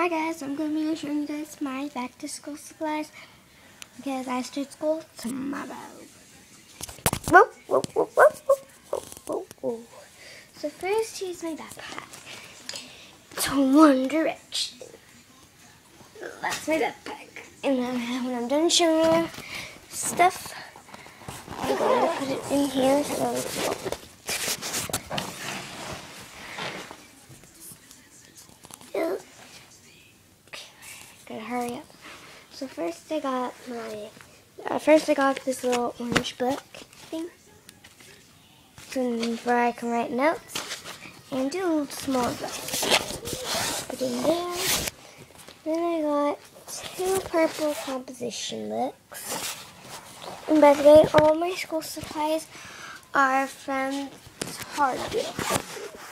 Hi guys, I'm going to be showing you guys my back to school supplies because I start school tomorrow. Whoa, whoa, whoa, whoa, whoa, whoa, whoa. So first, here's my backpack. It's One Direction. That's my backpack. And then when I'm done showing you stuff, I'm going to put it in here so hurry up. So first I got my, uh, first I got this little orange book thing. So where I can write notes and do small stuff. Put in there. Then I got two purple composition books. And by the way, all my school supplies are from Target.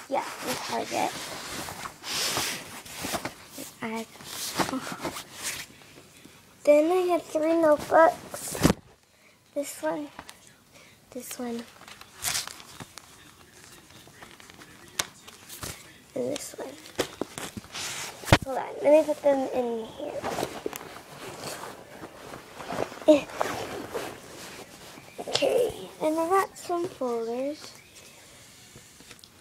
Yeah, from Target. I then I had three notebooks. This one, this one, and this one. Hold on, let me put them in here. Okay, and I got some folders.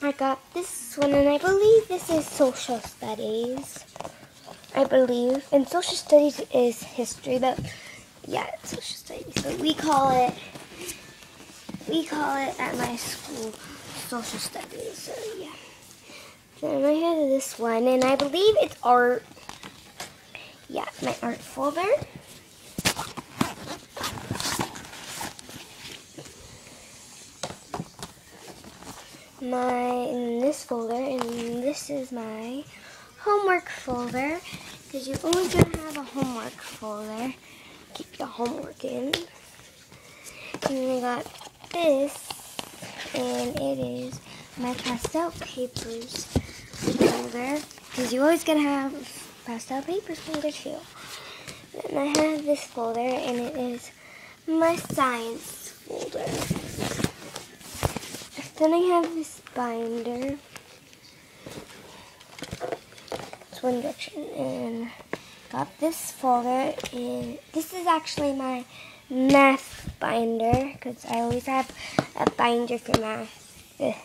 I got this one, and I believe this is social studies. I believe. And social studies is history, but yeah, social studies. So we call it, we call it at my school social studies. So yeah. Then I have this one, and I believe it's art. Yeah, my art folder. My in this folder, and this is my homework folder because you're always going to have a homework folder. Keep your homework in. And we got this, and it is my pastel papers folder because you're always going to have pastel papers folder too. And I have this folder, and it is my science folder. Then I have this binder one direction and got this folder. And this is actually my math binder because I always have a binder for math.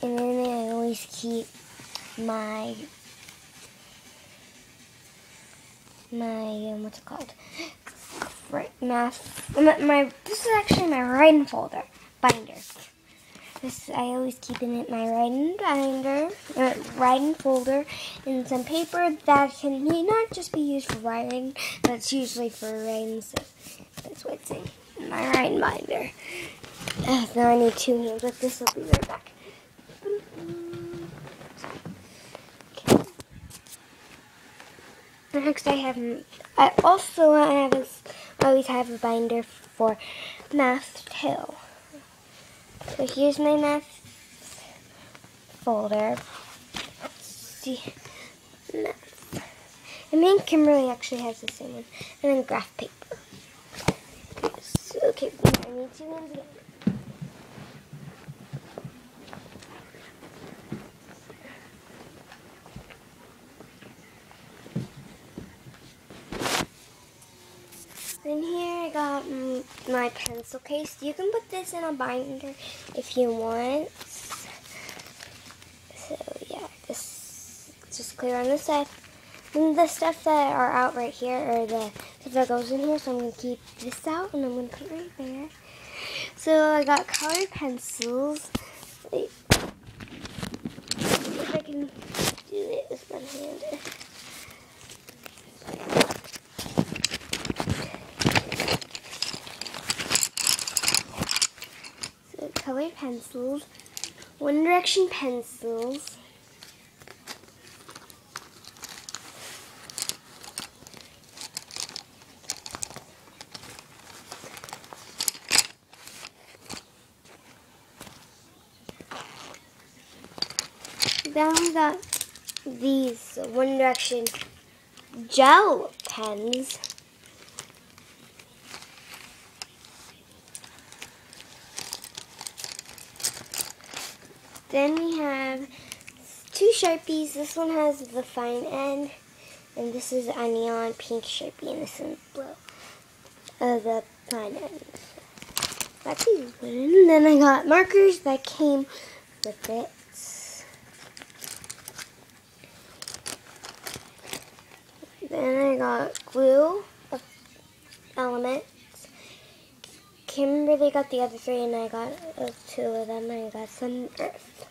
And then I always keep my my um, what's it called? Right math my, my this is actually my writing folder binder this I always keep in it my writing binder, uh, writing folder, and some paper that can not just be used for writing, but it's usually for writing. So that's what it's in my writing binder. Uh, now I need two hands, but this will be right back. Okay. Next, I have. I also have. A, always have a binder for math too. So here's my math folder. Let's see. Math. And me and Kimberly actually has the same one. And then graph paper. So, okay, I need two ones again. In here I got my pencil case. You can put this in a binder if you want. So yeah, this just clear on this side. And the stuff that are out right here are the stuff that goes in here. So I'm going to keep this out and I'm going to put it right there. So I got colored pencils. Wait. If I can do it with one hand. Colored pencils, One Direction pencils, Then we got these One Direction gel pens. Then we have two Sharpies. This one has the fine end, And this is a neon pink Sharpie, and this is blue. Uh, the fine end. That's these. And then I got markers that came with it. Then I got glue Kimberly got the other three, and I got uh, two of them. I got some earth.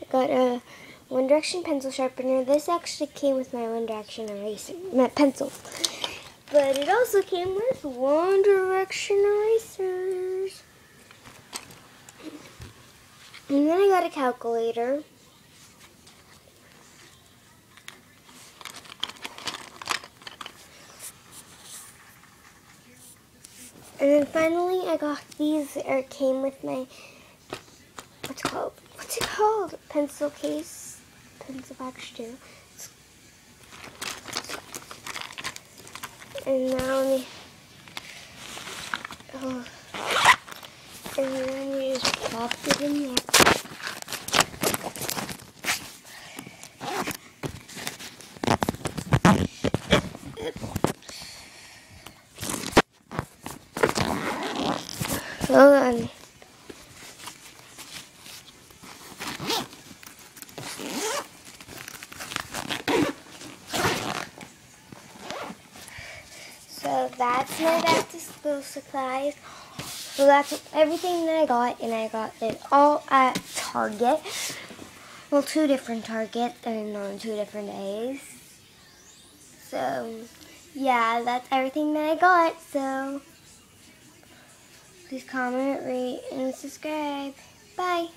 I got a One Direction pencil sharpener. This actually came with my One Direction eraser, my pencil. But it also came with One Direction erasers. And then I got a calculator. And then finally I got these, or it came with my, what's it called? What's it called? Pencil case, pencil box too. And now let me, oh, and then you just pop it in there. So that's my back to school supplies. So that's everything that I got, and I got it all at Target. Well, two different Target, and on two different days. So, yeah, that's everything that I got. So, please comment, rate, and subscribe. Bye.